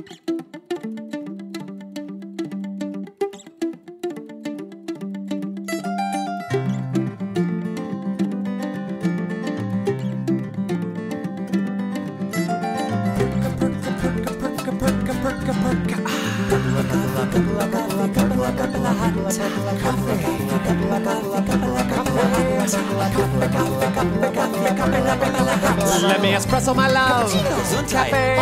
Coffee. Let me espresso my love. Cafe.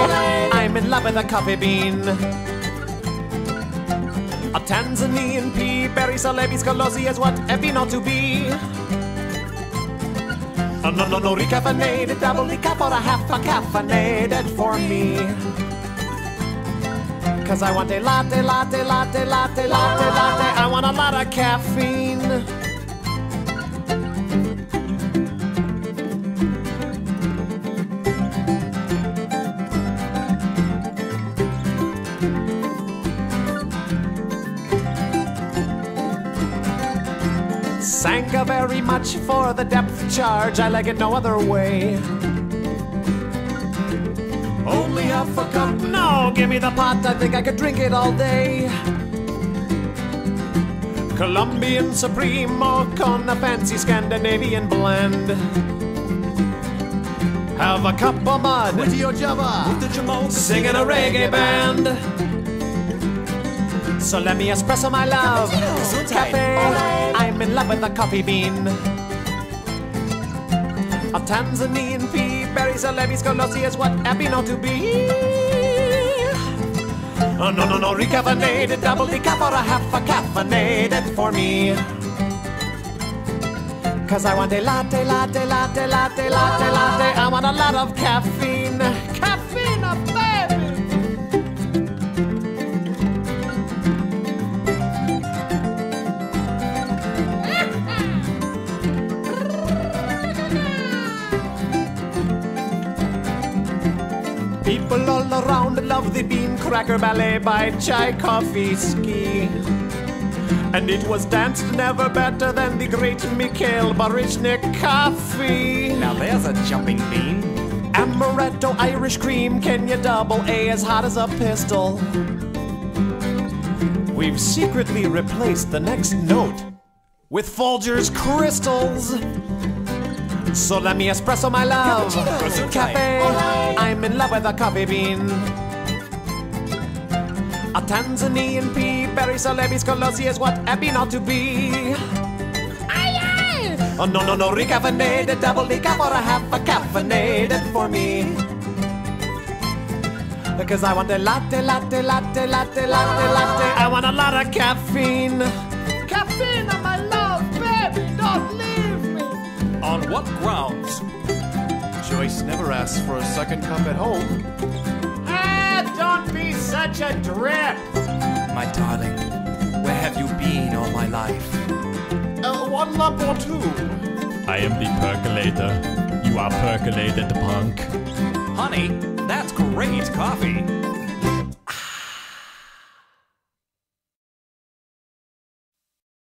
I'm in love with a coffee bean. A Tanzanian pea, berry celebi scolosi is what Epi not to be. No, no, no, no, recaffeinated, double decaf or a half a caffeinated for me. Cause I want a latte, latte, latte, latte, latte, latte. I want a lot of caffeine. Sanka very much for the depth charge. I like it no other way. Only half a cup. No, give me the pot. I think I could drink it all day. Colombian Supremo con a fancy Scandinavian blend. Have a cup of mud. With your Java. With the Jamal. Singing a reggae band. So let me espresso my love. Cafe. I'm in love with a coffee bean. A Tanzanian pea, berry celebi scolosi is what happy not to be. Oh, no, no, no, recaffeinated, double decaf or a half a caffeinated for me. Cause I want a latte, latte, latte, latte, latte, latte. I want a lot of caffeine. Caffeine, baby! People all around love the Bean Cracker Ballet by Tchaikovsky. And it was danced never better than the great Mikhail Baryshnik coffee. Now there's a jumping bean. Amaretto Irish cream, Kenya double A as hot as a pistol. We've secretly replaced the next note with Folgers crystals. So let me espresso my love. Cafe. I'm in love with a coffee bean. A Tanzanian pea, berry celebi scolosi is what happy not to be. Aye, aye. Oh no no no, recaffeinated, double decaf or a half a caffeinated for me. Because I want a latte, latte, latte, latte, latte, latte. I want a lot of caffeine. Caffeine, my love, baby, don't leave me. On what grounds? Joyce never asks for a second cup at home. Ah, don't be such a drip. My darling, where have you been all my life? Uh, one lump or two. I am the percolator. You are percolated, punk. Honey, that's great coffee.